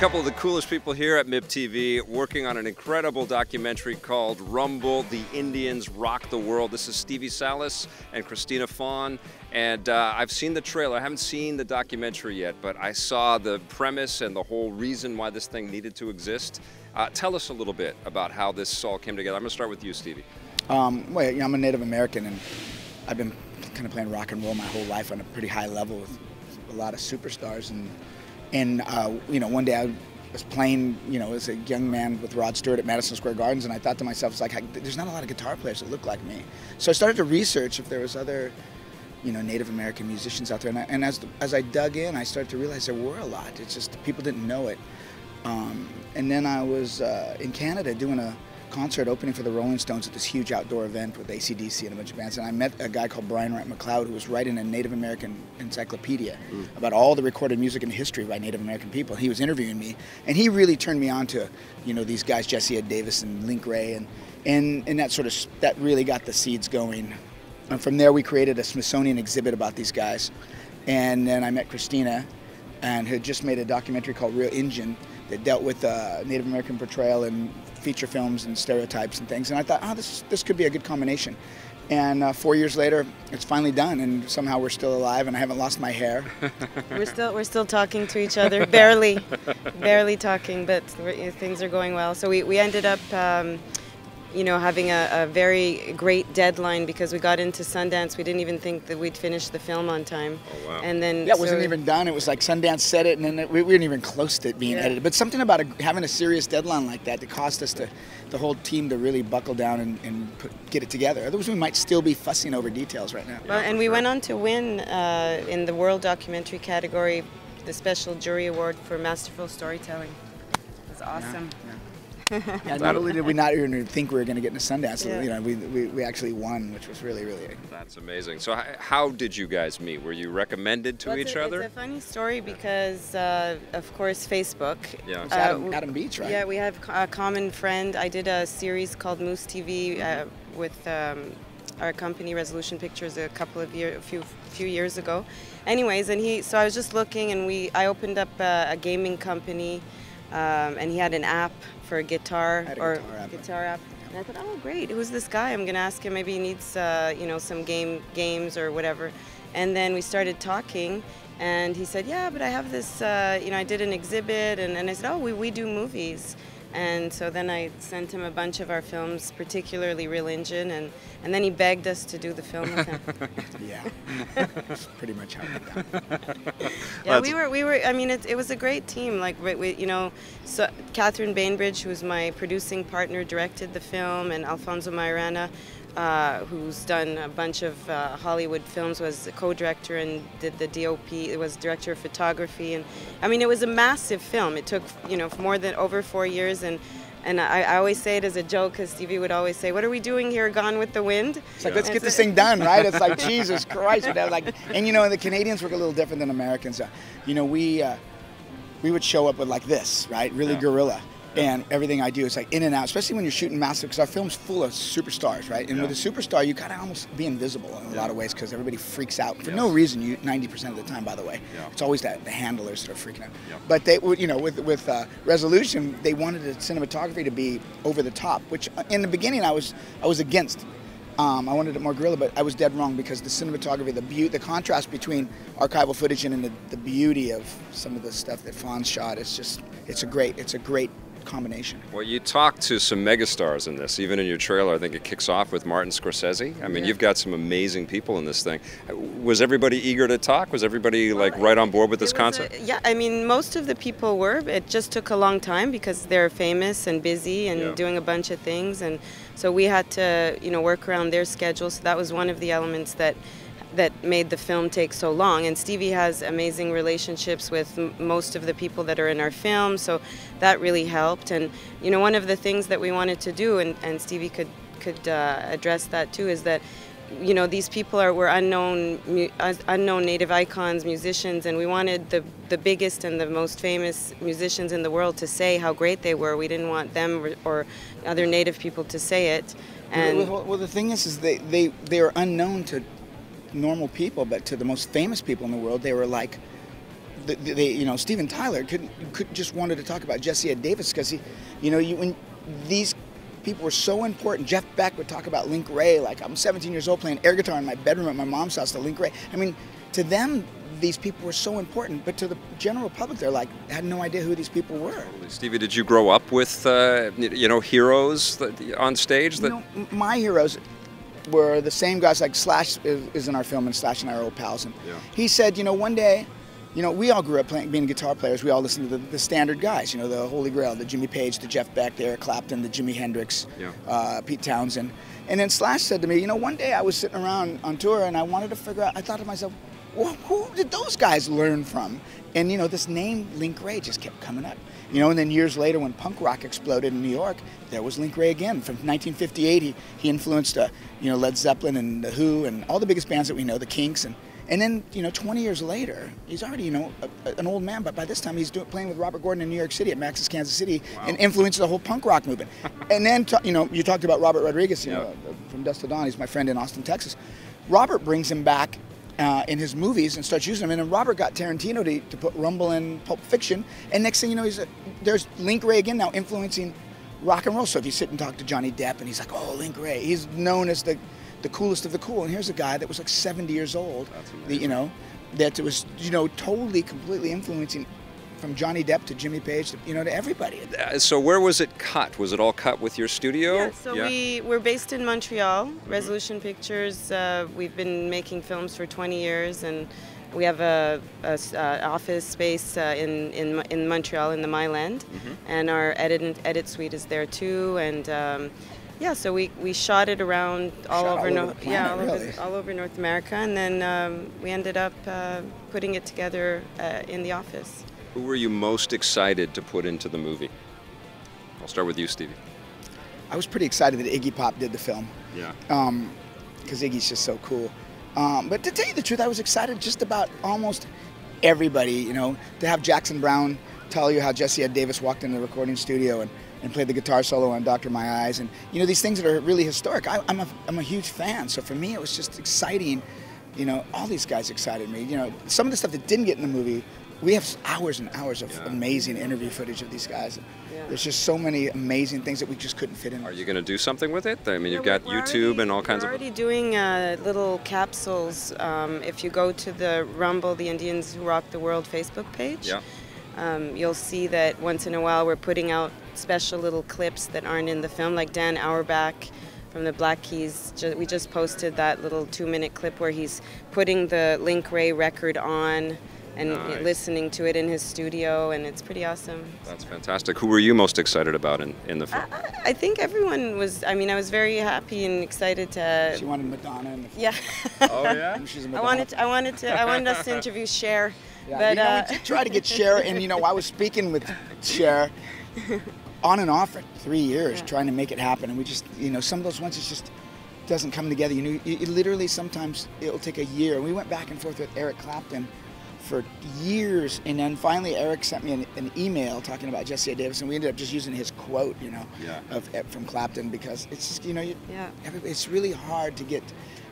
couple of the coolest people here at MIP TV working on an incredible documentary called Rumble The Indians Rock the World. This is Stevie Salas and Christina Fon. And uh, I've seen the trailer. I haven't seen the documentary yet, but I saw the premise and the whole reason why this thing needed to exist. Uh, tell us a little bit about how this all came together. I'm going to start with you, Stevie. Um, well, you know, I'm a Native American, and I've been kind of playing rock and roll my whole life on a pretty high level with a lot of superstars. And and uh, you know, one day I was playing, you know, as a young man with Rod Stewart at Madison Square Gardens, and I thought to myself, it's like, there's not a lot of guitar players that look like me. So I started to research if there was other, you know, Native American musicians out there. And, I, and as, the, as I dug in, I started to realize there were a lot. It's just people didn't know it. Um, and then I was uh, in Canada doing a concert opening for the Rolling Stones at this huge outdoor event with ACDC and a bunch of bands. And I met a guy called Brian Wright McLeod who was writing a Native American encyclopedia mm. about all the recorded music and history by Native American people. He was interviewing me, and he really turned me on to, you know, these guys, Jesse Ed Davis and Link Wray, and, and, and that sort of, that really got the seeds going. And from there, we created a Smithsonian exhibit about these guys. And then I met Christina, and had just made a documentary called Real Injun that dealt with uh, Native American portrayal and feature films and stereotypes and things. And I thought, oh, this, this could be a good combination. And uh, four years later, it's finally done, and somehow we're still alive, and I haven't lost my hair. we're still we're still talking to each other, barely, barely talking, but things are going well. So we, we ended up. Um, you know, having a, a, very great deadline because we got into Sundance. We didn't even think that we'd finish the film on time. Oh, wow. And then yeah, it wasn't even done. It was like Sundance said it, and then it, we, weren't even close to it being yeah. edited. But something about a, having a serious deadline like that that caused us to, the whole team to really buckle down and, and put, get it together. Otherwise, we might still be fussing over details right now. Well, and we sure. went on to win uh, in the World Documentary category the Special Jury Award for Masterful Storytelling. It was awesome. Yeah, yeah. yeah, not only did we not even think we were going to get into Sundance, yeah. you know, we, we, we, actually won, which was really, really. That's amazing. So, how did you guys meet? Were you recommended to well, each a, other? It's a funny story because, uh, of course, Facebook. Yeah. Uh, Adam, Adam, Beach, right? Yeah, we have a common friend. I did a series called Moose TV uh, with. Um, our company resolution pictures a couple of years a few few years ago anyways and he so i was just looking and we i opened up a, a gaming company um, and he had an app for a guitar a or guitar app. guitar app. And I thought, oh great, who's this guy? I'm gonna ask him. Maybe he needs uh, you know some game games or whatever. And then we started talking, and he said, yeah, but I have this. Uh, you know, I did an exhibit, and, and I said, oh, we, we do movies. And so then I sent him a bunch of our films, particularly Real Injun, and, and then he begged us to do the film with him. yeah, that's pretty much how it got. yeah, we were, we were. I mean, it, it was a great team. Like, we, you know, so Catherine Bainbridge, who's my producing partner, directed the film, and Alfonso Maiorana uh, who's done a bunch of uh, Hollywood films, was co-director and did the DOP. It was director of photography, and I mean, it was a massive film. It took you know more than over four years, and and I, I always say it as a joke because Stevie would always say, "What are we doing here, Gone with the Wind?" It's like, let's get this thing done, right? It's like Jesus Christ, like, and you know, the Canadians work a little different than Americans. Uh, you know, we uh, we would show up with like this, right? Really yeah. guerrilla and everything I do is like in and out, especially when you're shooting massive, because our film's full of superstars, right? And yeah. with a superstar, you gotta almost be invisible in a yeah. lot of ways because everybody freaks out for no reason. You 90% of the time, by the way, yeah. it's always that the handlers that are freaking out. But they, you know, with with uh, resolution, they wanted the cinematography to be over the top, which uh, in the beginning I was I was against. Um, I wanted it more guerrilla, but I was dead wrong because the cinematography, the beauty, the contrast between archival footage and the, the beauty of some of the stuff that Fawn shot, it's just, it's a great, it's a great combination. Well, you talked to some megastars in this. Even in your trailer, I think it kicks off with Martin Scorsese. I mean, yeah. you've got some amazing people in this thing. Was everybody eager to talk? Was everybody well, like right on board with this concept? A, yeah, I mean, most of the people were. It just took a long time because they're famous and busy and yeah. doing a bunch of things, and so we had to, you know, work around their schedule. So that was one of the elements that that made the film take so long. And Stevie has amazing relationships with most of the people that are in our film, so that really helped. And you know, one of the things that we wanted to do, and, and Stevie could could uh, address that too, is that you know these people are were unknown unknown native icons musicians and we wanted the the biggest and the most famous musicians in the world to say how great they were we didn't want them or, other native people to say it and well, well, the thing is is they they they are unknown to normal people, but to the most famous people in the world, they were like the, the, they, you know, Steven Tyler could could just wanted to talk about Jesse Ed Davis because he, you know, you when these people were so important. Jeff Beck would talk about Link Wray, like I'm 17 years old playing air guitar in my bedroom at my mom's house to Link Wray. I mean, to them, these people were so important, but to the general public, they're like had no idea who these people were. Stevie, did you grow up with uh, you know heroes that, on stage? That you know, my heroes were the same guys. Like Slash is, is in our film, and Slash and I are old pals. And Yeah. he said, you know, one day. You know, we all grew up playing, being guitar players. We all listened to the, the standard guys. You know, the Holy Grail, the Jimmy Page, the Jeff Beck, the Eric Clapton, the Jimi Hendrix, Yeah. uh, Pete Townshend. And then Slash said to me, you know, one day I was sitting around on tour and I wanted to figure out. I thought to myself, well, who did those guys learn from? And you know, this name Link Wray just kept coming up. You know, and then years later, when punk rock exploded in New York, there was Link Wray again. From 1958, he, he influenced, uh, you know, Led Zeppelin and the Who and all the biggest bands that we know, the Kinks, and and then you know, 20 years later, he's already you know a, an old man, but by this time he's doing, playing with Robert Gordon in New York City at Max's Kansas City, and influenced the whole punk rock movement. and then you know, you talked about Robert Rodriguez, you Yeah. know, uh, from Dust to Dawn. He's my friend in Austin, Texas. Robert brings him back uh, in his movies and starts using them. And then Robert got Tarantino to, to put Rumble in Pulp Fiction. And next thing you know, he's a, there's Link Wray again now influencing rock and roll. So if you sit and talk to Johnny Depp and he's like, oh, Link Wray, he's known as the, the coolest of the cool. And here's a guy that was like 70 years old, you know, that was, you know, totally, completely influencing from Johnny Depp to Jimmy Page to, you know, to everybody. Uh, so where was it cut? Was it all cut with your studio? Yeah, so we we're based in Montreal, Resolution Pictures. Uh, we've been making films for 20 years, and we have a, a s- uh, office space uh, in, in in Montreal in the Mile End, and our edit edit suite is there too. And um, yeah, so we, we shot it around all Shot over all over North the yeah all, planet, over, all over North America, and then um, we ended up uh, putting it together uh, in the office. Who were you most excited to put into the movie? I'll start with you, Stevie. I was pretty excited that Iggy Pop did the film. Yeah. um, because Iggy's just so cool. Um, but to tell you the truth, I was excited just about almost everybody. You know, to have Jackson Browne tell you how Jesse Ed Davis walked into the recording studio and, and played the guitar solo on "Doctor My Eyes," and you know these things that are really historic. I, I'm a I'm a huge fan, so for me it was just exciting. You know, all these guys excited me. You know, some of the stuff that didn't get in the movie. We have hours and hours of Yeah. amazing interview footage of these guys. Yeah. There's just so many amazing things that we just couldn't fit in. Are you going to do something with it? I mean, you've got we're- we're YouTube already- and all kinds of. we're of. already doing uh, little capsules. Um, if you go to the Rumble, the Indians Who Rock the World Facebook page, Yeah. um, you'll see that once in a while we're putting out special little clips that aren't in the film, like Dan Auerbach from the Black Keys. We just posted that little two-minute clip where he's putting the Link Wray record on and Nice. listening to it in his studio, and it's pretty awesome. That's fantastic. Who were you most excited about in, in the film? I think everyone was. I mean, I was very happy and excited to. She wanted Madonna in the Yeah. oh, yeah? She's a I Madonna wanted, I wanted to, I wanted us to interview Cher, Yeah, but you know, uh, we did try to get Cher, and you know, I was speaking with Cher on and off for three years, Yeah. trying to make it happen, and we just, you know, some of those ones it just doesn't come together. You know, it, it literally sometimes it'll take a year. We went back and forth with Eric Clapton for years, and then finally Eric sent me an, an email talking about Jesse Ed Davis, and we ended up just using his quote, you know, Yeah. of eh, from Clapton because it's just, you know, you, yeah. it's really hard to get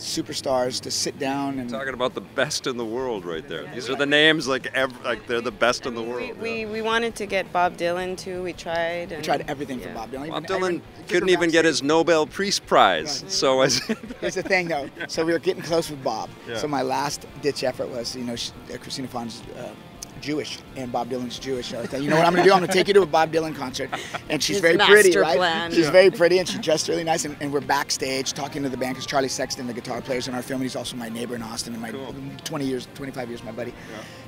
superstars to sit down and Talking about the best in the world right there. These are the names like ev- like they're the best in the world. We, yeah. we, we wanted to get Bob Dylan too. We tried. We tried everything from yeah. Bob Dylan. Bob Even- Dylan even- couldn't even get his Nobel Peace Prize. Right. So I said, Here's the thing, though. So we were getting close with Bob. Yeah. So my last ditch effort was, you know, uh, Christina Fon's uh, Jewish and Bob Dylan's Jewish. So I thought, you know what I'm going to do? I'm going to take you to a Bob Dylan concert. And she's His very pretty, master right? plan. She's Yeah. very pretty and she dressed really nice. And, and we're backstage talking to the band because Charlie Sexton, the guitar player, is in our film. And he's also my neighbor in Austin and my Cool. 20 years, 25 years, my buddy.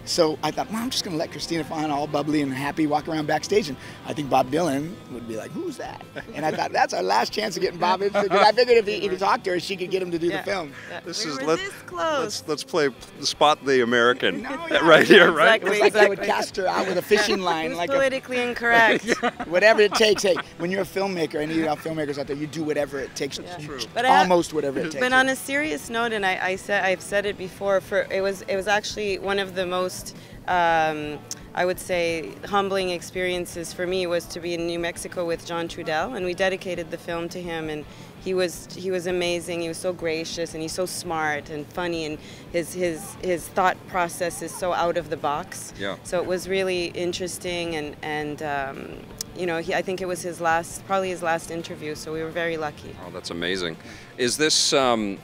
So I thought, well, I'm just going to let Christina Fon all bubbly and happy walk around backstage. And I think Bob Dylan would be like, who's that? And I thought, that's our last chance of getting Bob in. Because I figured if he, if he talked to her, she could get him to do Yeah. the film. Yeah. this we is were let, this close. let's let's play spot the American No, yeah. right here, right? Exactly. Like I would cast her out with a fishing line, like a, politically incorrect. whatever it takes. Hey, when you're a filmmaker, any of you filmmakers out there, you do whatever it takes. Yeah. True. But almost whatever it takes. But on a serious note, and I, I said I've said it before. For it was it was actually one of the most um, I would say humbling experiences for me was to be in New Mexico with John Trudell, and we dedicated the film to him. And he was he was amazing. He was so gracious, and he's so smart and funny, and his his his thought process is so out of the box. Yeah. So it was really interesting, and and um, you know, he, I think it was his last, probably his last interview. So we were very lucky. Oh, that's amazing. Is this um,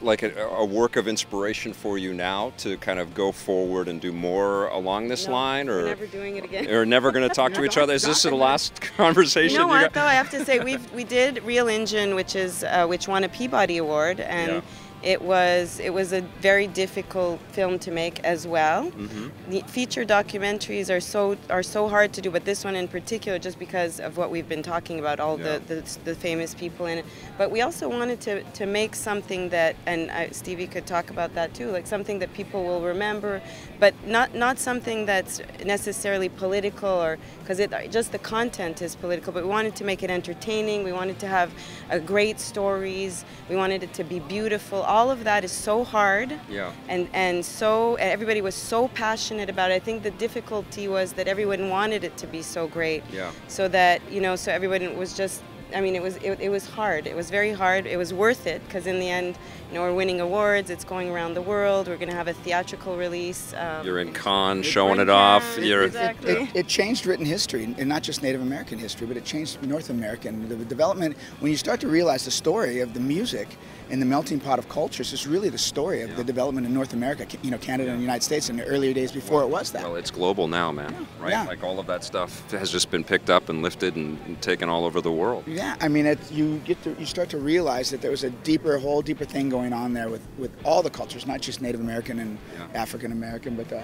like a, a, work of inspiration for you now to kind of go forward and do more along this no, line, or never doing it again? Or never going to talk to each other? Is this the last conversation? You know you what? Though I have to say, we we did Real Injun, which is uh, which won a Peabody Award, and. Yeah it was it was a very difficult film to make as well. Mm-hmm. The feature documentaries are so are so hard to do, but this one in particular, just because of what we've been talking about, all yeah. the, the, the famous people in it. But we also wanted to to make something that, and uh, Stevie could talk about that too, like something that people will remember, but not not something that's necessarily political or because it just the content is political. But we wanted to make it entertaining. We wanted to have uh, great stories. We wanted it to be beautiful all of that is so hard. Yeah. And and so everybody was so passionate about it. I think the difficulty was that everyone wanted it to be so great. Yeah. So that you know, so everyone was just. I mean, it was it, it was hard. It was very hard. It was worth it because in the end, you know, we're winning awards. It's going around the world. We're going to have a theatrical release. Um, You're in Cannes, showing it off. You're exactly. It, it, changed written history, and not just Native American history, but it changed North American. The development when you start to realize the story of the music and the melting pot of cultures is really the story of yeah. the development in North America, you know, Canada and the United States in the earlier days before well, it was that. Well, it's global now, man. Yeah. Right? Yeah. Like all of that stuff has just been picked up and lifted and, and taken all over the world. Yeah, I mean, it, you get to you start to realize that there was a deeper, whole deeper thing going on there with, with all the cultures, not just Native American and yeah. African American, but uh,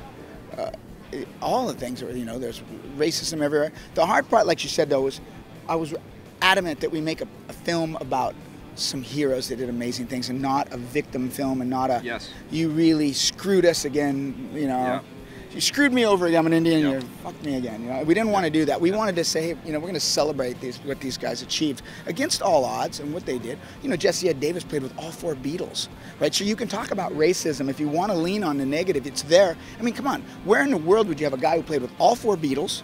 uh, all the things. You know, there's racism everywhere. The hard part, like you said, though, was I was adamant that we make a, a film about some heroes that did amazing things and not a victim film and not a yes. you really screwed us again you know yeah. You screwed me over I'm an Indian yep. you fucked me again you know? We didn't want to do that. We wanted to say you know we're going to celebrate these what these guys achieved against all odds and what they did. You know Jesse Ed Davis played with all four Beatles right? So you can talk about racism if you want to lean on the negative it's there. I mean come on where in the world would you have a guy who played with all four Beatles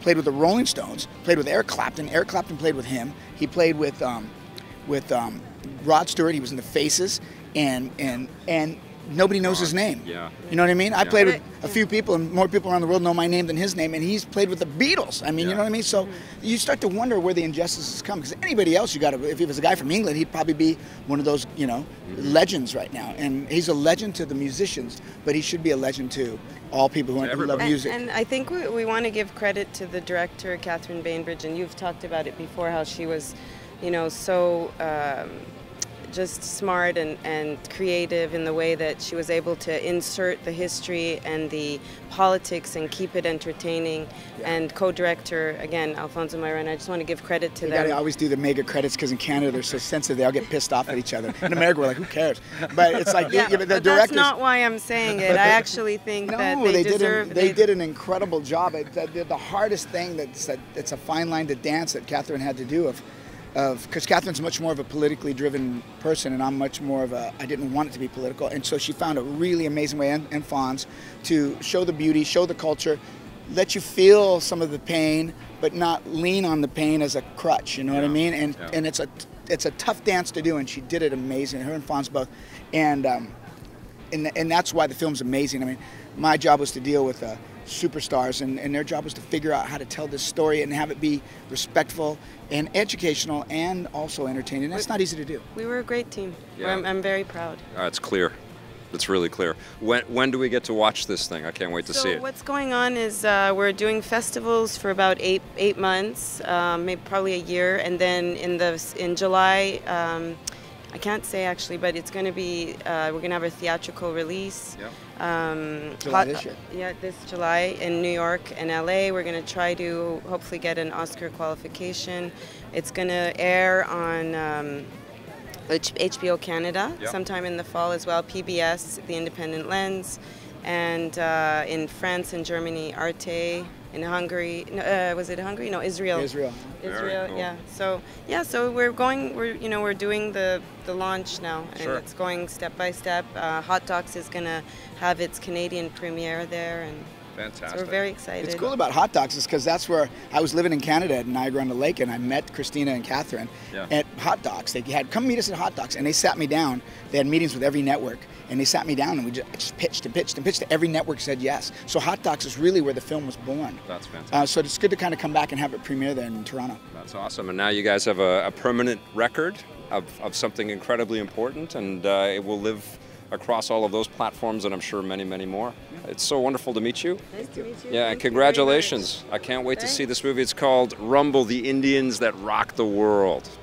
played with the Rolling Stones played with Eric Clapton Eric Clapton played with him he played with um, with um, Rod Stewart. He was in the Faces, and and and nobody knows his name. Yeah. You know what I mean? I Yeah. played with a few people, and more people around the world know my name than his name, and he's played with the Beatles. I mean, Yeah. you know what I mean? So you start to wonder where the injustices come. Because anybody else, you got to. If he was a guy from England, he'd probably be one of those, you know, legends right now. And he's a legend to the musicians, but he should be a legend to all people who To love music. And, and I think we, we want to give credit to the director, Catherine Bainbridge, and you've talked about it before, how she was, you know, so um, just smart and, and creative in the way that she was able to insert the history and the politics and keep it entertaining. And co-director, again, Alfonso Mayron, I just want to give credit to that. You them. gotta always do the mega credits because in Canada they're so sensitive they all get pissed off at each other. In America we're like, who cares? But it's like yeah, yeah, but the but directors. that's not why I'm saying it. I actually think no, that they, they, deserve. did. An, they, did an incredible job. It, the, the hardest thing that's that, it's a fine line to dance that Catherine had to do of, of because Catherine's much more of a politically driven person, and I'm much more of a I didn't want it to be political, and so she found a really amazing way, and, and Fonz, to show the beauty, show the culture, let you feel some of the pain, but not lean on the pain as a crutch. You know what I mean? And yeah. and it's a it's a tough dance to do, and she did it amazing. Her and Fonz both, and. Um, and, and that's why the film's amazing. I mean, my job was to deal with uh, superstars, and, and their job was to figure out how to tell this story and have it be respectful and educational and also entertaining. That's not easy to do. We were a great team. Yeah. I'm, I'm very proud. Uh, it's clear. It's really clear. When when do we get to watch this thing? I can't wait to so see it. what's going on is uh, we're doing festivals for about eight eight months, um, maybe probably a year, and then in the in July, um, I can't say actually, but it's going to be uh, we're going to have a theatrical release. Yeah. Um, July this year. Yeah, this July in New York and LA. We're going to try to hopefully get an Oscar qualification. It's going to air on. Um, H- HBO Canada Yep. sometime in the fall as well. PBS, The Independent Lens, and uh, in France and Germany, Arte. In Hungary, uh, was it Hungary? No, Israel. Israel. Israel, cool. yeah. So yeah, so we're going. We're you know we're doing the the launch now, and Sure. it's going step by step. Uh, Hot Docs is gonna have its Canadian premiere there, and Fantastic. So we're very excited. It's cool about Hot Docs is because that's where I was living in Canada at Niagara on the Lake, and I met Christina and Catherine Yeah. at Hot Docs. They had come meet us at Hot Docs, and they sat me down. They had meetings with every network, and they sat me down, and we just, just pitched and pitched and pitched. And every network said yes. So Hot Docs is really where the film was born. That's fantastic. Uh, so it's good to kind of come back and have it premiere there in Toronto. That's awesome. And now you guys have a, a permanent record of, of something incredibly important, and uh, it will live across all of those platforms, and I'm sure many, many more. It's so wonderful to meet you. Nice to meet you. Yeah, and Thank you very congratulations. I can't wait to see this movie. It's called Rumble the Indians That Rock the World. much.